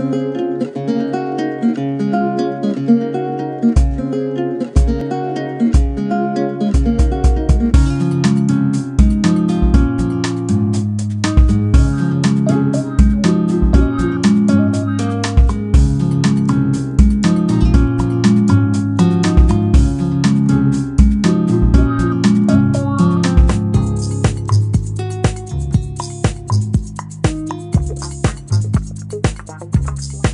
you. Bye.